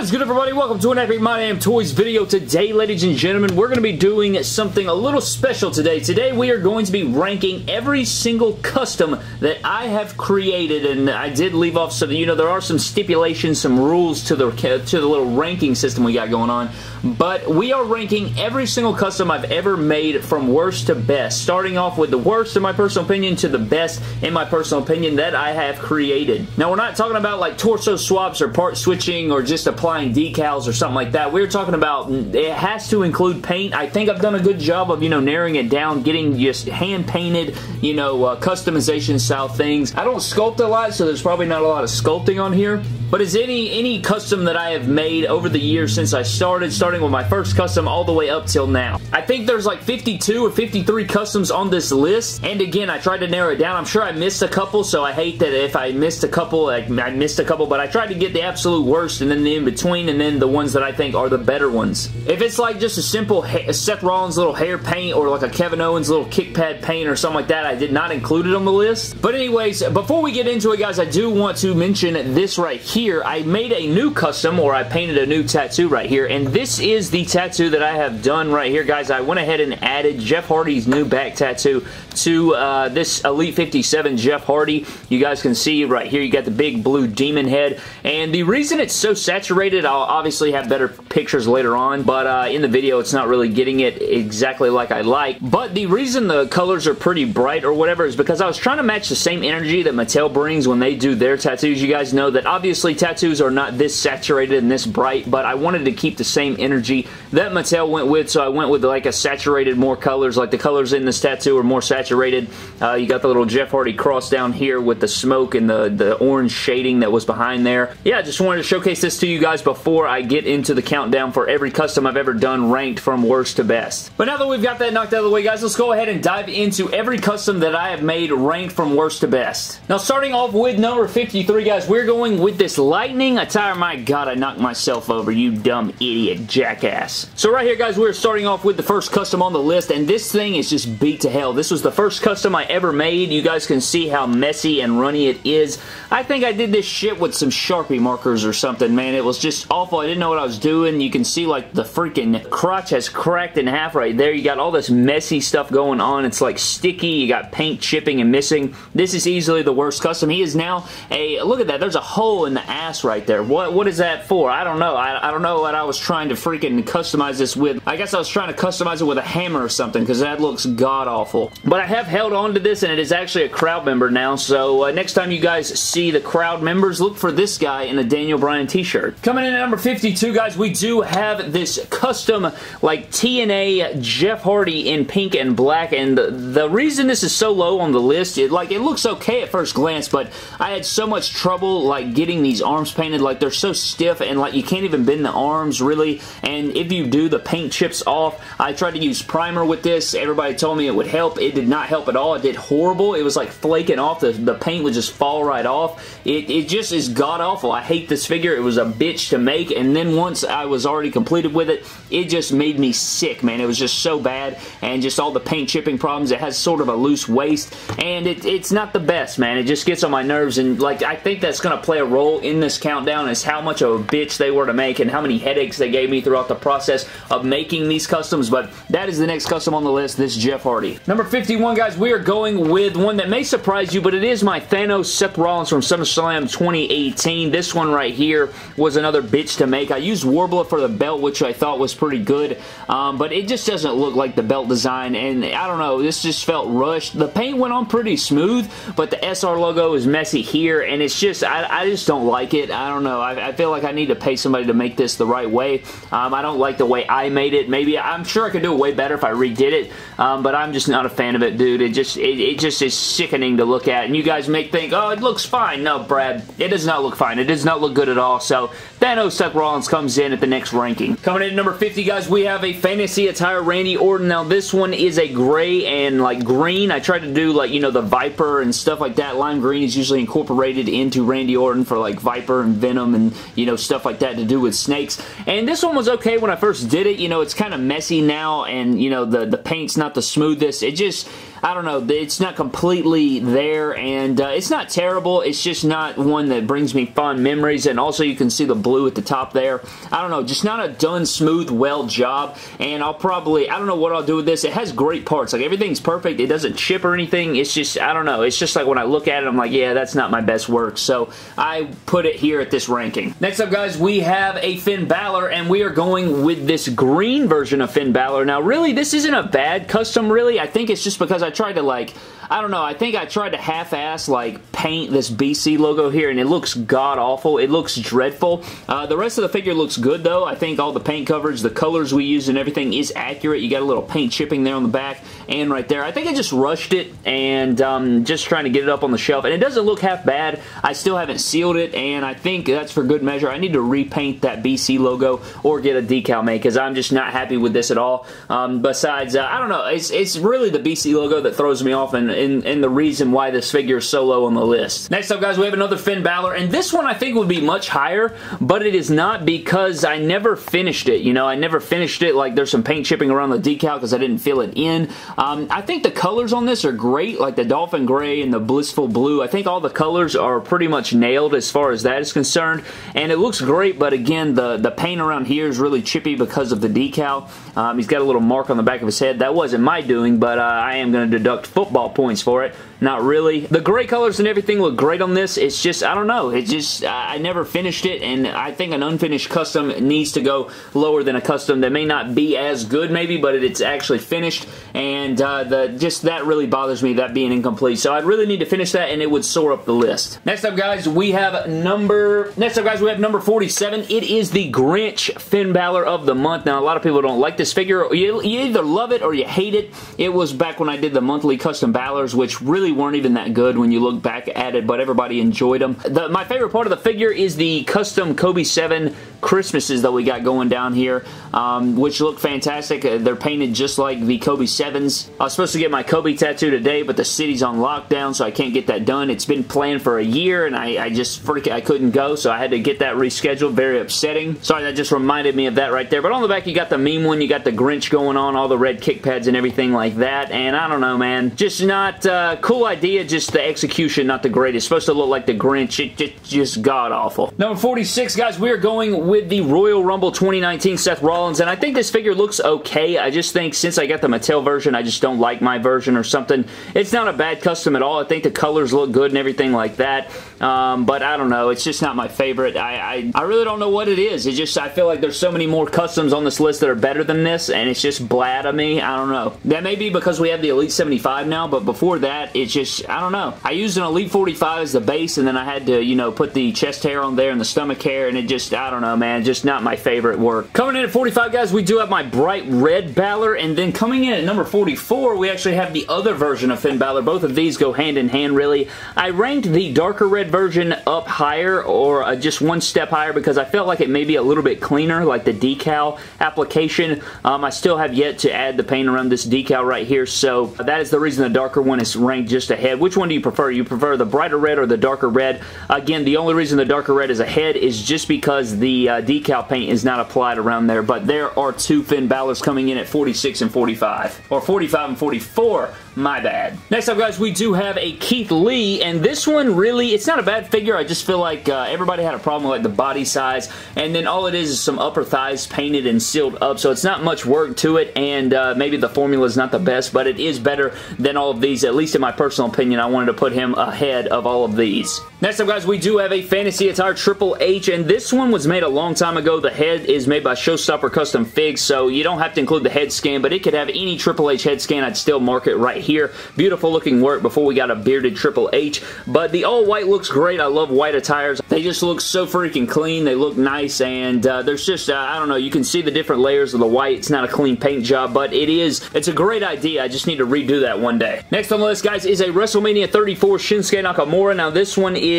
What is good everybody? Welcome to an Epic My Damn Toys video. Today, ladies and gentlemen, we're going to be doing something a little special today. Today, we are going to be ranking every single custom that I have created, and I did leave off some, you know, there are some stipulations, some rules to the, to the little ranking system we got going on, but we are ranking every single custom I've ever made from worst to best, starting off with the worst in my personal opinion to the best in my personal opinion that I have created. Now, we're not talking about like torso swaps or part switching or just applying decals or something like that. We're talking about, it has to include paint. I think I've done a good job of, you know, narrowing it down, getting just hand-painted, you know, uh, customization style things. I don't sculpt a lot, so there's probably not a lot of sculpting on here. But is any any custom that I have made over the years since I started, starting with my first custom all the way up till now. I think there's like 52 or 53 customs on this list, and again, I tried to narrow it down. I'm sure I missed a couple, so I hate that if I missed a couple, I missed a couple, but I tried to get the absolute worst and then the in-between, and then the ones that I think are the better ones. If it's like just a simple Seth Rollins little hair paint or like a Kevin Owens little kick pad paint or something like that, I did not include it on the list. But anyways, before we get into it, guys, I do want to mention this right here here, I made a new custom, or I painted a new tattoo right here, and this is the tattoo that I have done right here, guys. I went ahead and added Jeff Hardy's new back tattoo to uh, this Elite 57 Jeff Hardy. You guys can see right here, you got the big blue demon head, and the reason it's so saturated, I'll obviously have better pictures later on, but uh, in the video, it's not really getting it exactly like I like, but the reason the colors are pretty bright or whatever is because I was trying to match the same energy that Mattel brings when they do their tattoos. You guys know that obviously tattoos are not this saturated and this bright, but I wanted to keep the same energy that Mattel went with, so I went with like a saturated more colors, like the colors in this tattoo are more saturated. Uh, you got the little Jeff Hardy cross down here with the smoke and the, the orange shading that was behind there. Yeah, I just wanted to showcase this to you guys before I get into the countdown for every custom I've ever done ranked from worst to best. But now that we've got that knocked out of the way, guys, let's go ahead and dive into every custom that I have made ranked from worst to best. Now, starting off with number 53, guys, we're going with this lightning attire. My god, I knocked myself over, you dumb idiot jackass. So right here, guys, we're starting off with the first custom on the list, and this thing is just beat to hell. This was the first custom I ever made. You guys can see how messy and runny it is. I think I did this shit with some Sharpie markers or something, man. It was just awful. I didn't know what I was doing. You can see, like, the freaking crotch has cracked in half right there. You got all this messy stuff going on. It's, like, sticky. You got paint chipping and missing. This is easily the worst custom. He is now a... Look at that. There's a hole in the ass right there. What What is that for? I don't know. I, I don't know what I was trying to freaking customize this with. I guess I was trying to customize it with a hammer or something because that looks god-awful. But I have held on to this and it is actually a crowd member now. So uh, next time you guys see the crowd members, look for this guy in a Daniel Bryan t-shirt. Coming in at number 52, guys, we do have this custom like TNA Jeff Hardy in pink and black. And the, the reason this is so low on the list, it, like it looks okay at first glance, but I had so much trouble like getting these arms painted. Like they're so stiff and like you can't even bend the arms really. And if you do the paint chips off. I tried to use primer with this. Everybody told me it would help. It did not help at all. It did horrible. It was like flaking off. The, the paint would just fall right off. It, it just is god awful I hate this figure. It was a bitch to make. And then once I was already completed with it it just made me sick man it was just so bad and just all the paint chipping problems it has sort of a loose waist and it, it's not the best man it just gets on my nerves and like I think that's going to play a role in this countdown is how much of a bitch they were to make and how many headaches they gave me throughout the process of making these customs, but that is the next custom on the list, this Jeff Hardy. Number 51, guys, we are going with one that may surprise you, but it is my Thanos Seth Rollins from SummerSlam 2018. This one right here was another bitch to make. I used Warbler for the belt, which I thought was pretty good, um, but it just doesn't look like the belt design, and I don't know, this just felt rushed. The paint went on pretty smooth, but the SR logo is messy here, and it's just, I, I just don't like it. I don't know. I, I, feel like I need to pay somebody to make this the right way. Um, I don't like the way I made it. Maybe I'm sure I could do it way better if I redid it, um, but I'm just not a fan of it, dude. It just it, it, just is sickening to look at. And you guys may think, oh, it looks fine. No, Brad, it does not look fine. It does not look good at all. So Thanos Seth Rollins comes in at the next ranking. Coming in at number 50, guys, we have a fantasy attire Randy Orton. Now, this one is a gray and like green. I tried to do like, you know, the Viper and stuff like that. Lime green is usually incorporated into Randy Orton for like Viper and Venom and, you know, stuff like that to do with snakes. And this one was okay when I first did it. You know, it's kind of messy now and, you know, the, the paint's not the smoothest. It just I don't know, it's not completely there, and uh, it's not terrible. It's just not one that brings me fond memories, and also you can see the blue at the top there. I don't know, just not a done smooth, well job, and I'll probably, I don't know what I'll do with this. It has great parts. Like, everything's perfect. It doesn't chip or anything. It's just, I don't know. It's just like when I look at it, I'm like, yeah, that's not my best work. So, I put it here at this ranking. Next up, guys, we have a Finn Balor, and we are going with this green version of Finn Balor. Now, really, this isn't a bad custom, really. I think it's just because I tried to, like, I don't know. I think I tried to half-ass like paint this BC logo here and it looks god-awful. It looks dreadful. Uh, the rest of the figure looks good though. I think all the paint coverage, the colors we used and everything is accurate. You got a little paint chipping there on the back and right there. I think I just rushed it and um, just trying to get it up on the shelf and it doesn't look half bad. I still haven't sealed it and I think that's for good measure. I need to repaint that BC logo or get a decal made because I'm just not happy with this at all. Um, besides, uh, I don't know. It's, it's really the BC logo that throws me off and and, and the reason why this figure is so low on the list. Next up, guys, we have another Finn Balor, and this one I think would be much higher, but it is not because I never finished it. You know, I never finished it. Like, there's some paint chipping around the decal because I didn't fill it in. Um, I think the colors on this are great, like the Dolphin Gray and the Blissful Blue. I think all the colors are pretty much nailed as far as that is concerned, and it looks great, but again, the, the paint around here is really chippy because of the decal. Um, he's got a little mark on the back of his head. That wasn't my doing, but uh, I am going to deduct football points points for it. Not really. The gray colors and everything look great on this. It's just, I don't know. It's just, I never finished it, and I think an unfinished custom needs to go lower than a custom that may not be as good, maybe, but it's actually finished, and uh, the just that really bothers me, that being incomplete. So I'd really need to finish that, and it would soar up the list. Next up, guys, we have number, next up, guys, we have number 47. It is the Grinch Finn Balor of the month. Now, a lot of people don't like this figure. You, you either love it or you hate it. It was back when I did the monthly custom Balors, which really weren't even that good when you look back at it, but everybody enjoyed them. The, my favorite part of the figure is the custom Kobe 7 Christmases that we got going down here, um, which look fantastic. Uh, they're painted just like the Kobe 7s. I was supposed to get my Kobe tattoo today, but the city's on lockdown, so I can't get that done. It's been planned for a year, and I, I just freaking I couldn't go, so I had to get that rescheduled. Very upsetting. Sorry, that just reminded me of that right there. But on the back, you got the meme one. You got the Grinch going on, all the red kick pads and everything like that, and I don't know, man. Just not uh, cool idea, just the execution not the greatest. Supposed to look like the Grinch. It, it just god-awful. Number 46, guys, we are going with the Royal Rumble 2019 Seth Rollins, and I think this figure looks okay. I just think since I got the Mattel version, I just don't like my version or something. It's not a bad custom at all. I think the colors look good and everything like that, um, but I don't know. It's just not my favorite. I, I, I really don't know what it is. It just, I feel like there's so many more customs on this list that are better than this, and it's just blah to me. I don't know. That may be because we have the Elite 75 now, but before that, it's just, I don't know. I used an Elite 45 as the base, and then I had to, you know, put the chest hair on there and the stomach hair, and it just, I don't know, man, just not my favorite work. Coming in at 45, guys, we do have my bright red Balor, and then coming in at number 44, we actually have the other version of Finn Balor. Both of these go hand in hand, really. I ranked the darker red version up higher, or uh, just one step higher, because I felt like it may be a little bit cleaner, like the decal application. Um, I still have yet to add the paint around this decal right here, so that is the reason the darker one is ranked just ahead. Which one do you prefer? You prefer the brighter red or the darker red? Again, the only reason the darker red is ahead is just because the uh, decal paint is not applied around there, but there are two Finn Balor's coming in at 46 and 45, or 45 and 44 my bad. Next up, guys, we do have a Keith Lee, and this one really, it's not a bad figure. I just feel like uh, everybody had a problem with like, the body size, and then all it is is some upper thighs painted and sealed up, so it's not much work to it, and uh, maybe the formula is not the best, but it is better than all of these. At least in my personal opinion, I wanted to put him ahead of all of these. Next up, guys, we do have a Fantasy Attire Triple H, and this one was made a long time ago. The head is made by Showstopper Custom Figs, so you don't have to include the head scan, but it could have any Triple H head scan. I'd still mark it right here. Beautiful looking work before we got a bearded Triple H. But the all white looks great. I love white attires. They just look so freaking clean. They look nice and uh, there's just, uh, I don't know, you can see the different layers of the white. It's not a clean paint job, but it is, it's a great idea. I just need to redo that one day. Next on the list, guys, is a WrestleMania 34 Shinsuke Nakamura. Now, this one is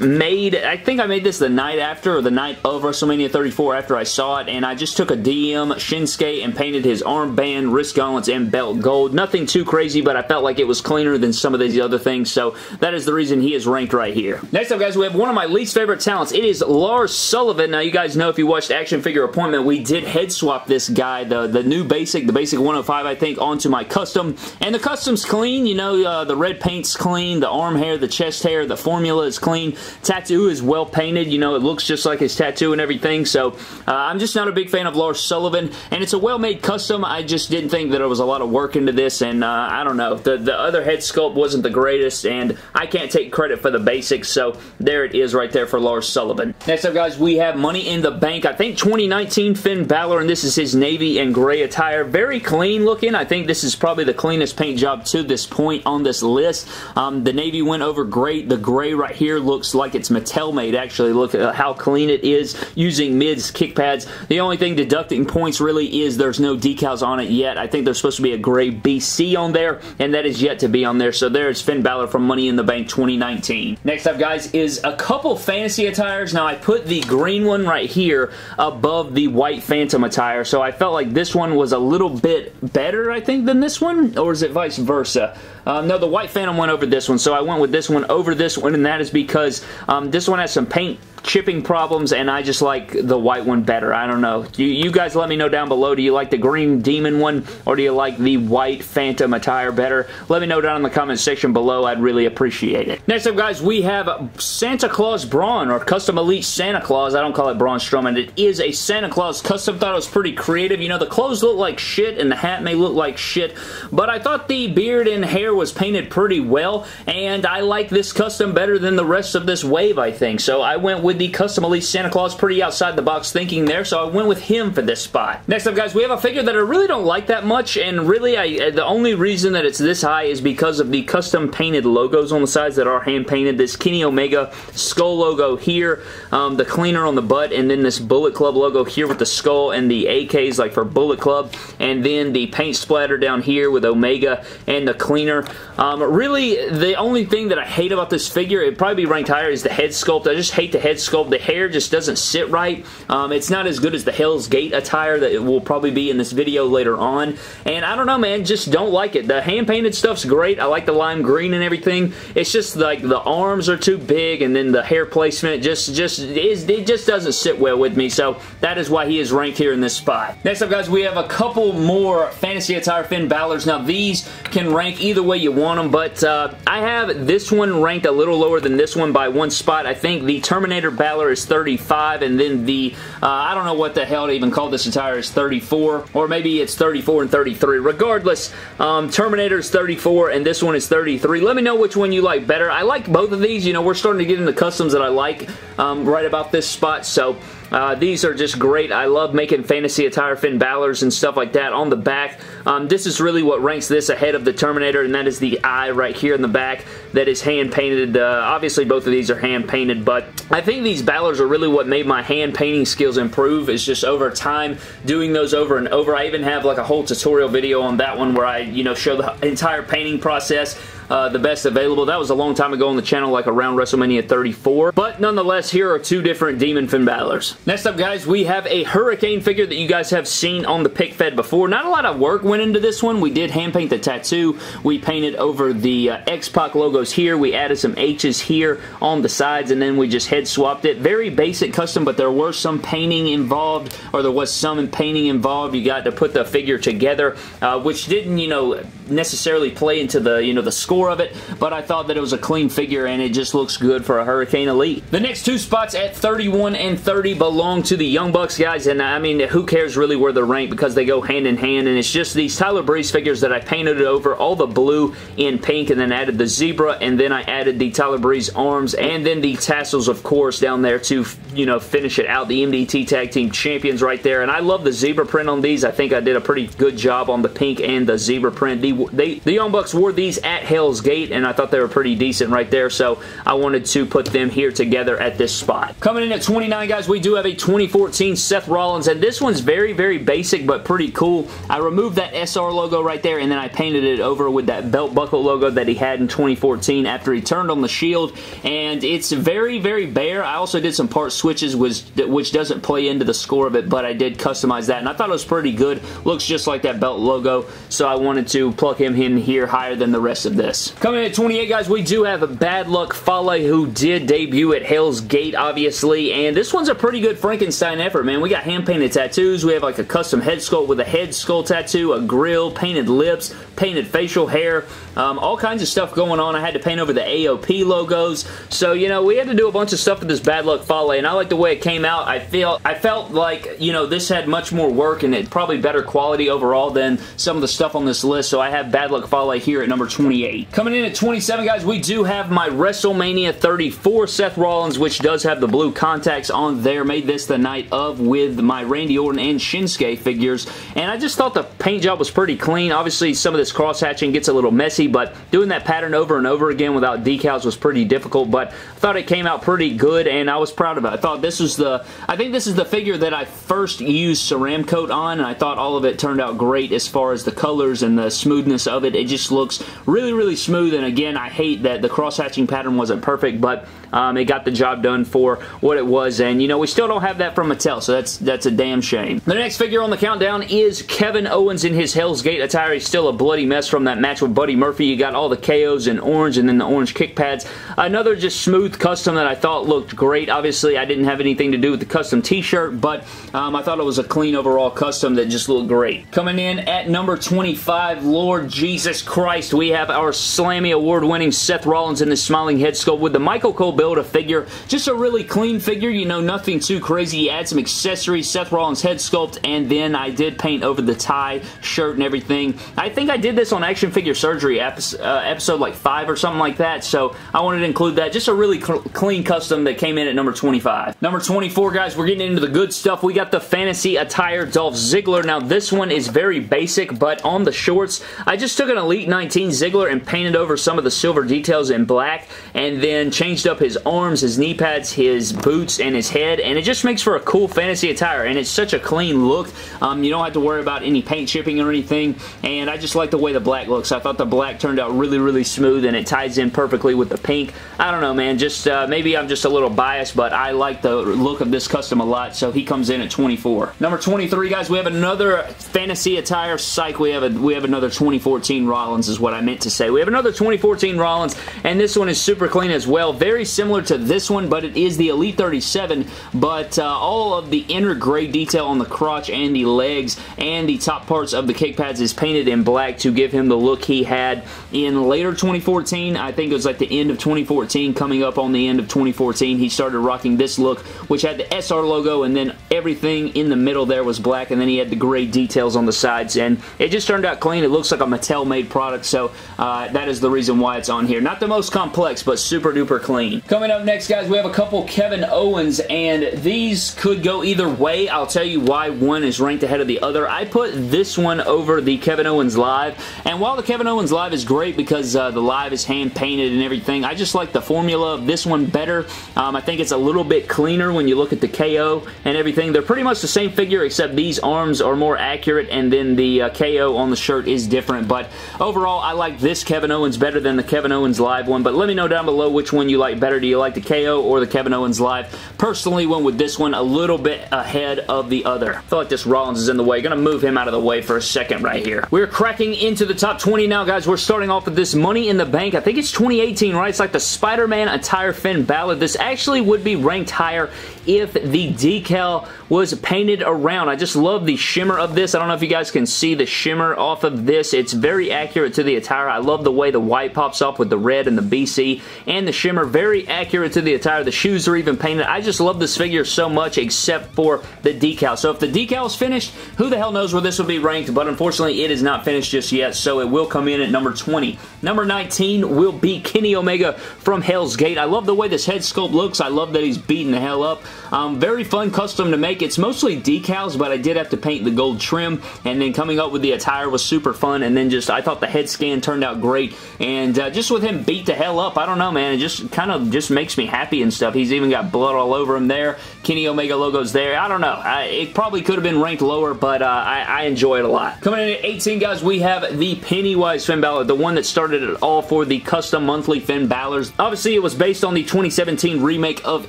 made, I think I made this the night after or the night of WrestleMania 34 after I saw it, and I just took a DM Shinsuke and painted his armband, wrist gauntlets, and belt gold. Nothing too crazy, but I felt like it was cleaner than some of these other things, so that is the reason he is ranked right here. Next up, guys, we have one of my least favorite talents. It is Lars Sullivan. Now, you guys know if you watched Action Figure Appointment, we did head swap this guy, the, the new basic, the basic 105, I think, onto my custom, and the custom's clean. You know, uh, the red paint's clean, the arm hair, the chest hair, the formula is clean. Tattoo is well painted. You know, it looks just like his tattoo and everything, so uh, I'm just not a big fan of Lars Sullivan, and it's a well-made custom. I just didn't think that there was a lot of work into this, and uh, I don't know. The, the other head sculpt wasn't the greatest, and I can't take credit for the basics, so there it is right there for Lars Sullivan. Next up, guys, we have Money in the Bank. I think 2019 Finn Balor, and this is his navy and gray attire. Very clean looking. I think this is probably the cleanest paint job to this point on this list. Um, the navy went over great. The gray right here looks like it's Mattel made, actually. Look at how clean it is using mids kick pads. The only thing deducting points really is there's no decals on it yet. I think there's supposed to be a gray BC on there, and that is yet to be on there. So there's Finn Balor from Money in the Bank 2019. Next up, guys, is a couple fantasy attires. Now, I put the green one right here above the white Phantom attire, so I felt like this one was a little bit better, I think, than this one, or is it vice versa? Um, no, the white Phantom went over this one, so I went with this one over this one, and that is because um, this one has some paint chipping problems, and I just like the white one better. I don't know. You, you guys let me know down below. Do you like the green demon one, or do you like the white phantom attire better? Let me know down in the comment section below. I'd really appreciate it. Next up, guys, we have Santa Claus Braun, or Custom Elite Santa Claus. I don't call it Braun Strowman. It is a Santa Claus custom. Thought it was pretty creative. You know, the clothes look like shit, and the hat may look like shit, but I thought the beard and hair was painted pretty well, and I like this custom better than the rest of this wave, I think. So I went with the Custom Elite Santa Claus. Pretty outside the box thinking there, so I went with him for this spot. Next up, guys, we have a figure that I really don't like that much, and really, I, uh, the only reason that it's this high is because of the custom painted logos on the sides that are hand painted. This Kenny Omega skull logo here, um, the cleaner on the butt, and then this Bullet Club logo here with the skull and the AKs like for Bullet Club, and then the paint splatter down here with Omega and the cleaner. Um, really, the only thing that I hate about this figure, it'd probably be ranked higher, is the head sculpt. I just hate the head sculpt. The hair just doesn't sit right. Um, it's not as good as the Hell's Gate attire that will probably be in this video later on. And I don't know, man, just don't like it. The hand-painted stuff's great. I like the lime green and everything. It's just like the arms are too big and then the hair placement just, just is, it just doesn't sit well with me. So that is why he is ranked here in this spot. Next up, guys, we have a couple more fantasy attire Finn Balor's. Now, these can rank either way you want them, but uh, I have this one ranked a little lower than this one by one spot. I think the Terminator Balor is 35, and then the, uh, I don't know what the hell to even call this attire, is 34, or maybe it's 34 and 33. Regardless, um, Terminator is 34, and this one is 33. Let me know which one you like better. I like both of these. You know, we're starting to get into customs that I like um, right about this spot, so uh, these are just great. I love making fantasy attire Finn Balor's and stuff like that on the back. Um, this is really what ranks this ahead of the Terminator, and that is the eye right here in the back that is hand painted. Uh, obviously, both of these are hand painted, but I think these Balor's are really what made my hand painting skills improve. Is just over time doing those over and over. I even have like a whole tutorial video on that one where I, you know, show the entire painting process uh, the best available. That was a long time ago on the channel, like around WrestleMania 34. But nonetheless, here are two different Demon Finn Balor's. Next up, guys, we have a Hurricane figure that you guys have seen on the pick fed before. Not a lot of work went into this one. We did hand paint the tattoo. We painted over the uh, X-Pac logos here. We added some H's here on the sides, and then we just head swapped it. Very basic custom, but there were some painting involved, or there was some painting involved. You got to put the figure together, uh, which didn't, you know, necessarily play into the, you know, the score of it, but I thought that it was a clean figure and it just looks good for a Hurricane Elite. The next two spots at 31 and 30 belong to the Young Bucks guys, and I mean, who cares really where they're ranked because they go hand in hand, and it's just these Tyler Breeze figures that I painted over all the blue in pink and then added the zebra, and then I added the Tyler Breeze arms, and then the tassels, of course, down there to, you know, finish it out. The MDT Tag Team Champions right there, and I love the zebra print on these. I think I did a pretty good job on the pink and the zebra print. The, they, the Young Bucks wore these at Hell Hell's Gate, and I thought they were pretty decent right there, so I wanted to put them here together at this spot. Coming in at 29, guys, we do have a 2014 Seth Rollins, and this one's very, very basic, but pretty cool. I removed that SR logo right there, and then I painted it over with that belt buckle logo that he had in 2014 after he turned on the shield, and it's very, very bare. I also did some part switches, which, which doesn't play into the score of it, but I did customize that, and I thought it was pretty good. Looks just like that belt logo, so I wanted to plug him in here higher than the rest of this. Coming in at 28, guys, we do have Bad Luck Fale, who did debut at Hell's Gate, obviously, and this one's a pretty good Frankenstein effort, man. We got hand-painted tattoos. We have like a custom head sculpt with a head skull tattoo, a grill, painted lips, painted facial hair, um, all kinds of stuff going on. I had to paint over the AOP logos. So, you know, we had to do a bunch of stuff with this Bad Luck Fale, and I like the way it came out. I feel I felt like, you know, this had much more work and it probably better quality overall than some of the stuff on this list. So I have Bad Luck Fale here at number 28. Coming in at 27, guys, we do have my WrestleMania 34 Seth Rollins, which does have the blue contacts on there. Made this the night of with my Randy Orton and Shinsuke figures. And I just thought the paint job was pretty clean. Obviously, some of this cross-hatching gets a little messy, but doing that pattern over and over again without decals was pretty difficult, but I thought it came out pretty good, and I was proud of it. I thought this was the, I think this is the figure that I first used Ceramcoat on, and I thought all of it turned out great as far as the colors and the smoothness of it. It just looks really, really smooth, and again, I hate that the cross-hatching pattern wasn't perfect, but um, it got the job done for what it was, and you know, we still don't have that from Mattel, so that's that's a damn shame. The next figure on the countdown is Kevin Owens in his Hell's Gate attire. He's still a bloody mess from that match with Buddy Murphy. You got all the KOs in orange and then the orange kick pads. Another just smooth custom that I thought looked great. Obviously, I didn't have anything to do with the custom t-shirt, but um, I thought it was a clean overall custom that just looked great. Coming in at number 25, Lord Jesus Christ, we have our Slammy Award-winning Seth Rollins in the smiling head sculpt with the Michael Cole Build-A figure. Just a really clean figure, you know, nothing too crazy. Add some accessories, Seth Rollins head sculpt, and then I did paint over the tie, shirt, and everything. I think I did this on Action Figure Surgery episode, uh, episode like 5 or something like that, so I wanted to include that. Just a really cl clean custom that came in at number 25. Number 24, guys, we're getting into the good stuff. We got the Fantasy Attire Dolph Ziggler. Now, this one is very basic, but on the shorts, I just took an Elite 19 Ziggler and painted over some of the silver details in black, and then changed up his arms, his knee pads, his boots, and his head, and it just makes for a cool fantasy attire, and it's such a clean look. Um, you don't have to worry about any paint chipping or anything, and I just like the way the black looks. I thought the black turned out really, really smooth, and it ties in perfectly with the pink. I don't know, man. Just uh, Maybe I'm just a little biased, but I like the look of this custom a lot, so he comes in at 24. Number 23, guys, we have another fantasy attire psych. We have a we have another 2014 Rollins is what I meant to say. We have another 2014 Rollins, and this one is super clean as well. Very similar to this one, but it is the Elite 37, but uh, all of the inner gray detail on the crotch and the legs and the top parts of the kick pads is painted in black to give him the look he had in later 2014. I think it was like the end of 2014 coming up on the end of 2014. He started rocking this look, which had the SR logo and then everything in the middle there was black and then he had the gray details on the sides and it just turned out clean. It looks like a Mattel made product so uh, that is the reason why it's on here. Not the most complex but super duper clean. Coming up next guys we have a couple Kevin Owens and these could go either way. I'll tell you why one is ranked ahead of the other. I put this one over the Kevin Owens Live and while the Kevin Owens Live is great because uh, the Live is hand painted and everything I just like the formula of this one better. Um, I think it's a little bit cleaner when you look at the KO and everything. They're pretty much the same figure except these arms are more accurate and then the uh, KO on the shirt is different. But overall, I like this Kevin Owens better than the Kevin Owens Live one. But let me know down below which one you like better. Do you like the KO or the Kevin Owens Live? Personally, went with this one a little bit ahead of the other. I feel like this Rollins is in the way. Gonna move him out of the way for a second right here. We're cracking into the top 20 now, guys. We're starting off with this Money in the Bank. I think it's 2018, right? It's like the Spider-Man attire Finn Balor. This actually would be ranked higher if the decal was painted around. I just love the shimmer of this. I don't know if you guys can see the shimmer off of this. It's very accurate to the attire. I love the way the white pops up with the red and the BC and the shimmer. Very accurate to the attire. The shoes are even painted. I just love this figure so much except for the decal. So if the decal is finished, who the hell knows where this will be ranked, but unfortunately it is not finished just yet, so it will come in at number 20. Number 19 will be Kenny Omega from Hell's Gate. I love the way this head sculpt looks. I love that he's beating the hell up. Um, very fun custom to make. It's mostly decals, but I did have to paint the gold trim, and then coming up with the attire was super fun, and then just, I thought the head scan turned out great, and uh, just with him beat the hell up, I don't know, man, it just kind of just makes me happy and stuff. He's even got blood all over him there. Kenny Omega logo's there. I don't know. I, it probably could have been ranked lower, but uh, I, I, enjoy it a lot. Coming in at 18, guys, we have the Pennywise Finn Balor, the one that started it all for the custom monthly Finn Balors. Obviously, it was based on the 2017 remake of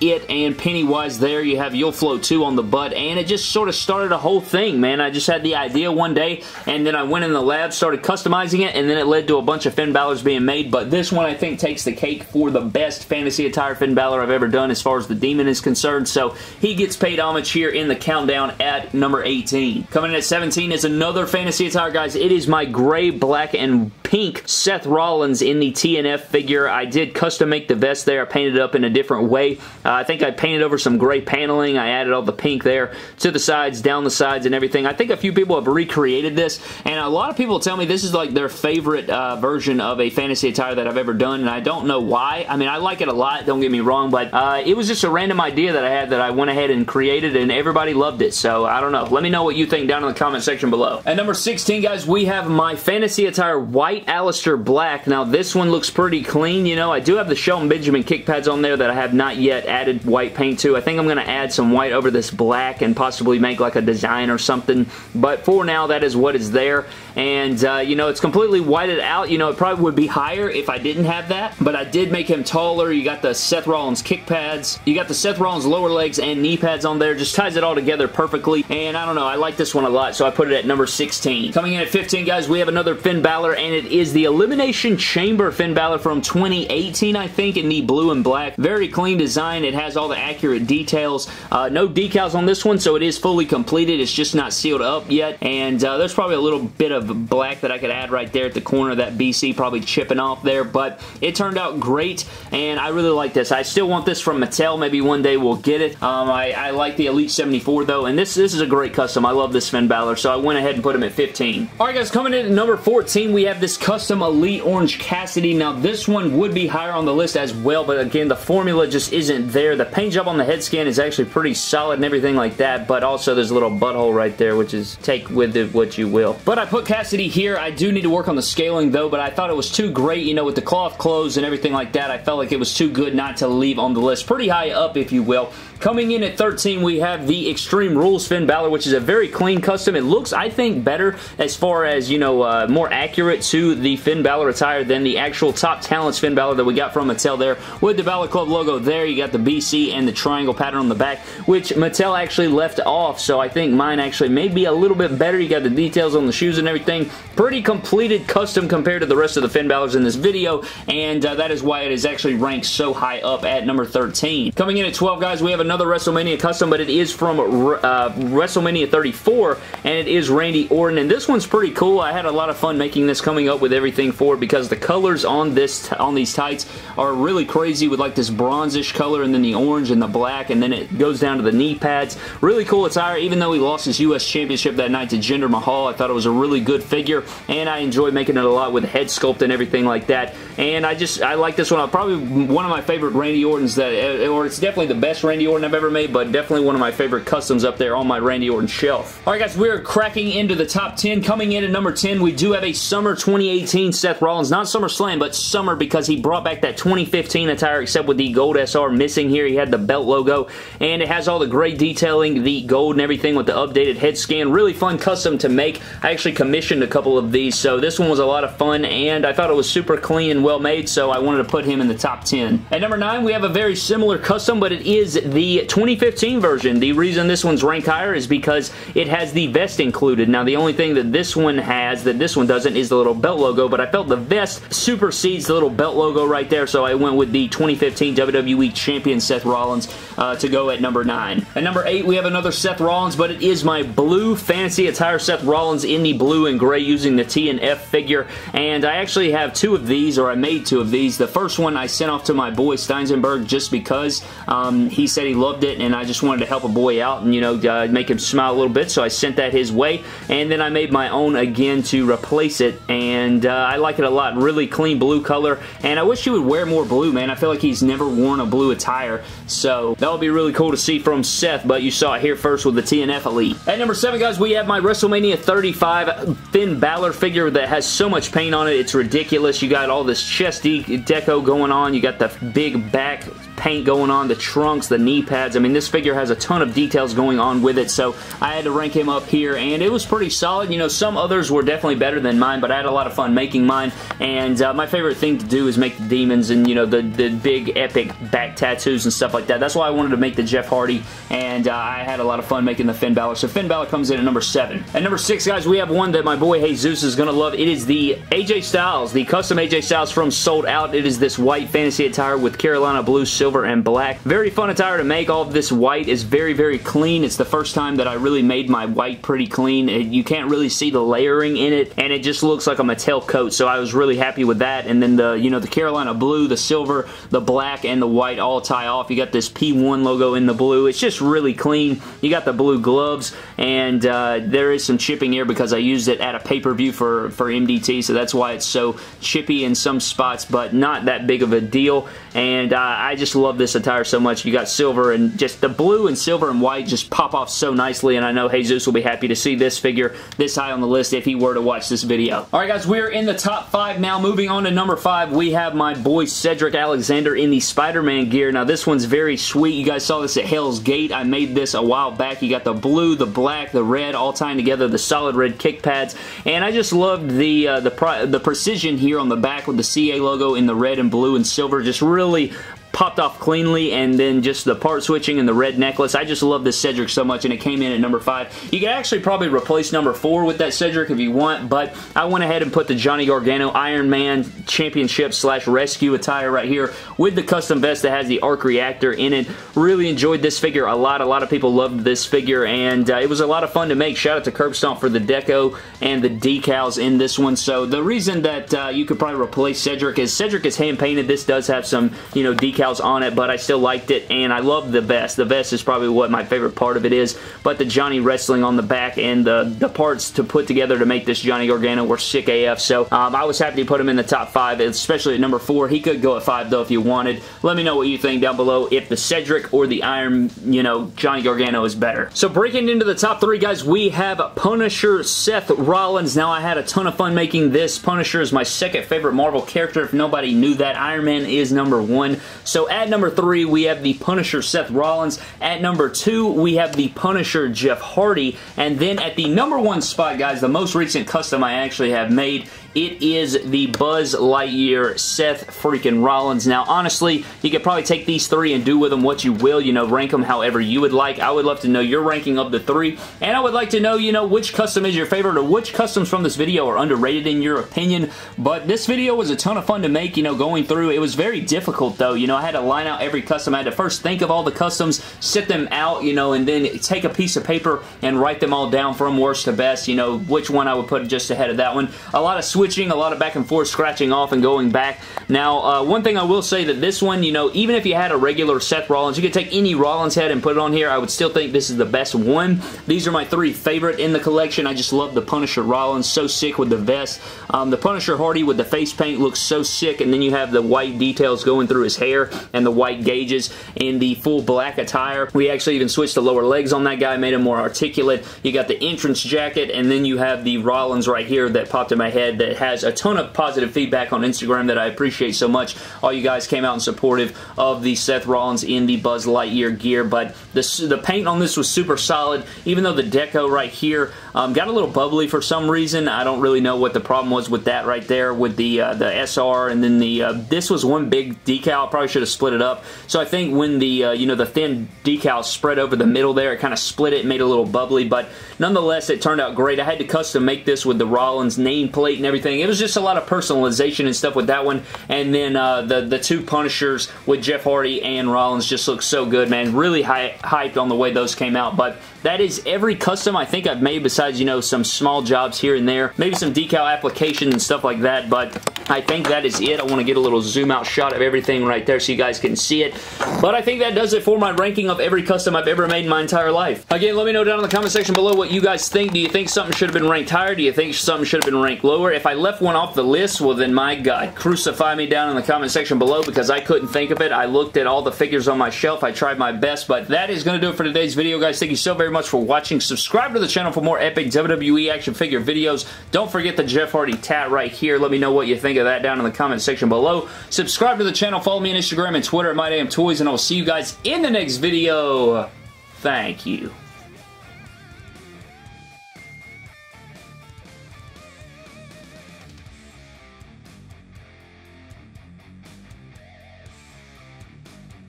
It and Pennywise there. You have You'll Flow 2 on the butt, and it just sort of started a whole thing, man. I just had the idea one day, and then I went in the lab, started customizing it, and then it led to a bunch of Finn Balors being made, but this one I think takes the cake for the best fantasy attire Finn Balor I've ever done as far as the Demon is concerned, so he gets paid homage here in the countdown at number 18. Coming in at 17 is another fantasy attire, guys. It is my gray, black, and pink Seth Rollins in the TNF figure. I did custom make the vest there. I painted it up in a different way. Uh, I think I painted over some gray paneling. I added all the pink there to the sides, down the sides, and everything. I think a few people have recreated this, and a lot of people tell me this is like their favorite uh, version of a fantasy attire that I've ever done, and I don't know why. I mean, I like it a lot, don't get me wrong, but uh, it was just a random idea that I had that I went ahead and created, and everybody loved it, so I don't know. Let me know what you think down in the comment section below. At number 16, guys, we have my fantasy attire white Aleister Black. Now, this one looks pretty clean, you know. I do have the Shelton Benjamin kick pads on there that I have not yet added white paint to. I think I'm going to add some white over this black and possibly make like a design or something, but for now, that is what is there, and, uh, you know, it's completely whited out. You know, it probably would be higher if I didn't have that, but I did make him taller. You got the Seth Rollins kick pads. You got the Seth Rollins lower legs and knee pads on there. Just ties it all together perfectly, and I don't know. I like this one a lot, so I put it at number 16. Coming in at 15, guys, we have another Finn Balor, and it is the Elimination Chamber Finn Balor from 2018, I think, in the blue and black. Very clean design. It has all the accurate details. Uh, no decals on this one, so it is fully completed. It's just not sealed up yet, and uh, there's probably a little bit of black that I could add right there at the corner of that BC, probably chipping off there, but it turned out great, and I really like this. I still want this from Mattel. Maybe one day we'll get it. Um, I, I, like the Elite 74, though, and this, this is a great custom. I love this Finn Balor, so I went ahead and put him at 15. Alright, guys, coming in at number 14, we have this custom Elite Orange Cassidy. Now, this one would be higher on the list as well, but again, the formula just isn't there. The paint job on the head scan is actually pretty solid and everything like that, but also there's a little butthole right there, which is take with it what you will. But I put Cassidy here. I do need to work on the scaling, though, but I thought it was too great, you know, with the cloth clothes and everything like that. I felt like it was too good not to leave on the list. Pretty high up, if you will. Coming in at 13, we have the Extreme Rules Finn Balor, which is a very clean custom. It looks, I think, better as far as, you know, uh, more accurate to the Finn Balor attire than the actual Top Talents Finn Balor that we got from Mattel there. With the Balor Club logo there, you got the BC and the triangle pattern on the back, which Mattel actually left off, so I think mine actually may be a little bit better. You got the details on the shoes and everything. Pretty completed custom compared to the rest of the Finn Balors in this video, and uh, that is why it is actually ranked so high up at number 13. Coming in at 12, guys, we have another WrestleMania custom, but it is from uh, WrestleMania 34, and it is Randy Orton, and this one's pretty cool. I had a lot of fun making this, coming up with everything for it, because the colors on this on these tights are really crazy with like this bronzish color, and then the orange and the black, and then it goes down to the knee pads. Really cool attire, even though he lost his U.S. Championship that night to Jinder Mahal. I thought it was a really good figure, and I enjoyed making it a lot with head sculpt and everything like that, and I just, I like this one. Probably one of my favorite Randy Ortons that, eh, or it's definitely the best Randy Orton I've ever made, but definitely one of my favorite customs up there on my Randy Orton shelf. Alright guys, we're cracking into the top 10. Coming in at number 10, we do have a Summer 2018 Seth Rollins. Not Summer Slam, but Summer because he brought back that 2015 attire except with the gold SR missing here. He had the belt logo and it has all the great detailing, the gold and everything with the updated head scan. Really fun custom to make. I actually commissioned a couple of these, so this one was a lot of fun and I thought it was super clean well made, so I wanted to put him in the top 10. At number 9, we have a very similar custom, but it is the the 2015 version. The reason this one's ranked higher is because it has the vest included. Now, the only thing that this one has that this one doesn't is the little belt logo, but I felt the vest supersedes the little belt logo right there, so I went with the 2015 WWE Champion Seth Rollins uh, to go at number 9. At number 8, we have another Seth Rollins, but it is my blue fancy attire Seth Rollins in the blue and gray using the T and F figure, and I actually have two of these, or I made two of these. The first one I sent off to my boy Steinsenberg just because um, he said he loved it, and I just wanted to help a boy out and, you know, uh, make him smile a little bit, so I sent that his way, and then I made my own again to replace it, and uh, I like it a lot. Really clean blue color, and I wish he would wear more blue, man. I feel like he's never worn a blue attire, so that would be really cool to see from Seth, but you saw it here first with the TNF Elite. At number 7, guys, we have my WrestleMania 35 Finn Balor figure that has so much paint on it. It's ridiculous. You got all this chest deco going on. You got the big back paint going on, the trunks, the knee pads. I mean, this figure has a ton of details going on with it, so I had to rank him up here, and it was pretty solid. You know, some others were definitely better than mine, but I had a lot of fun making mine, and uh, my favorite thing to do is make the demons and, you know, the, the big epic back tattoos and stuff like that. That's why I wanted to make the Jeff Hardy, and uh, I had a lot of fun making the Finn Balor. So Finn Balor comes in at number 7. At number 6, guys, we have one that my boy Jesus is going to love. It is the AJ Styles, the custom AJ Styles from Sold Out. It is this white fantasy attire with Carolina blue, silver, and black. Very fun attire to make. All of this white is very, very clean. It's the first time that I really made my white pretty clean. It, you can't really see the layering in it, and it just looks like a Mattel coat, so I was really happy with that. And then the, you know, the Carolina blue, the silver, the black, and the white all tie off. You got this P1 logo in the blue. It's just really clean. You got the blue gloves, and uh, there is some chipping here because I used it at a pay-per-view for, for MDT, so that's why it's so chippy in some spots, but not that big of a deal. And uh, I just love this attire so much. You got silver and just the blue and silver and white just pop off so nicely, and I know Jesus will be happy to see this figure this high on the list if he were to watch this video. Alright guys, we're in the top five now. Moving on to number five, we have my boy Cedric Alexander in the Spider-Man gear. Now this one's very sweet. You guys saw this at Hell's Gate. I made this a while back. You got the blue, the black, the red all tying together, the solid red kick pads, and I just loved the uh, the, the precision here on the back with the CA logo in the red and blue and silver. Just really popped off cleanly and then just the part switching and the red necklace. I just love this Cedric so much and it came in at number 5. You could actually probably replace number 4 with that Cedric if you want, but I went ahead and put the Johnny Gargano Iron Man Championship slash Rescue attire right here with the custom vest that has the arc reactor in it. Really enjoyed this figure a lot. A lot of people loved this figure and uh, it was a lot of fun to make. Shout out to Curb for the deco and the decals in this one. So the reason that uh, you could probably replace Cedric is Cedric is hand painted. This does have some, you know, decals decals on it, but I still liked it, and I love the vest. The vest is probably what my favorite part of it is, but the Johnny wrestling on the back and the, the parts to put together to make this Johnny Gargano were sick AF, so um, I was happy to put him in the top 5, especially at number 4. He could go at 5, though, if you wanted. Let me know what you think down below if the Cedric or the Iron, you know, Johnny Gargano is better. So breaking into the top 3, guys, we have Punisher Seth Rollins. Now, I had a ton of fun making this. Punisher is my second favorite Marvel character, if nobody knew that. Iron Man is number 1, so at number three, we have the Punisher Seth Rollins. At number two, we have the Punisher Jeff Hardy. And then at the number one spot, guys, the most recent custom I actually have made it is the Buzz Lightyear Seth freaking Rollins. Now, honestly, you could probably take these three and do with them what you will, you know, rank them however you would like. I would love to know your ranking of the three, and I would like to know, you know, which custom is your favorite or which customs from this video are underrated in your opinion, but this video was a ton of fun to make, you know, going through. It was very difficult, though. You know, I had to line out every custom. I had to first think of all the customs, sit them out, you know, and then take a piece of paper and write them all down from worst to best, you know, which one I would put just ahead of that one. A lot of switching, a lot of back and forth, scratching off and going back. Now, uh, one thing I will say that this one, you know, even if you had a regular Seth Rollins, you could take any Rollins head and put it on here. I would still think this is the best one. These are my three favorite in the collection. I just love the Punisher Rollins. So sick with the vest. Um, the Punisher Hardy with the face paint looks so sick, and then you have the white details going through his hair and the white gauges in the full black attire. We actually even switched the lower legs on that guy, made him more articulate. You got the entrance jacket, and then you have the Rollins right here that popped in my head that that has a ton of positive feedback on Instagram that I appreciate so much. All you guys came out and supportive of the Seth Rollins in the Buzz Lightyear gear, but the, the paint on this was super solid, even though the deco right here um, got a little bubbly for some reason. I don't really know what the problem was with that right there with the uh, the SR and then the uh, this was one big decal. I probably should have split it up. So I think when the uh, you know the thin decal spread over the middle there, it kind of split it, made it a little bubbly, but nonetheless it turned out great. I had to custom make this with the Rollins nameplate and everything. It was just a lot of personalization and stuff with that one. And then uh, the the two Punishers with Jeff Hardy and Rollins just looked so good, man. Really hyped on the way those came out, but that is every custom I think I've made besides, you know, some small jobs here and there. Maybe some decal applications and stuff like that, but I think that is it. I want to get a little zoom out shot of everything right there so you guys can see it. But I think that does it for my ranking of every custom I've ever made in my entire life. Again, let me know down in the comment section below what you guys think. Do you think something should have been ranked higher? Do you think something should have been ranked lower? If I left one off the list, well then my God, crucify me down in the comment section below because I couldn't think of it. I looked at all the figures on my shelf. I tried my best, but that is going to do it for today's video, guys. Thank you so very much for watching. Subscribe to the channel for more epic WWE action figure videos. Don't forget the Jeff Hardy tat right here. Let me know what you think of that down in the comment section below. Subscribe to the channel. Follow me on Instagram and Twitter at MyDamnToys, and I'll see you guys in the next video. Thank you.